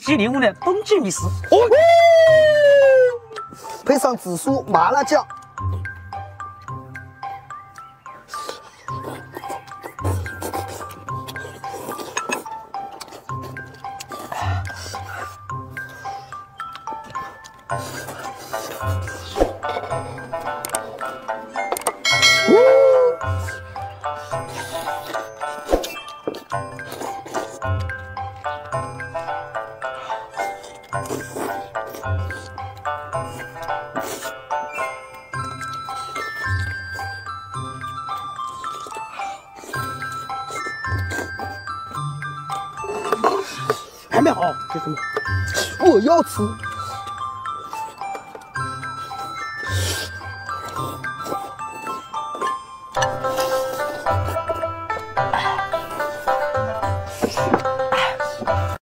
吉林五的冬季美食，哦，配上紫苏麻辣酱。还没好，这什么？我要吃。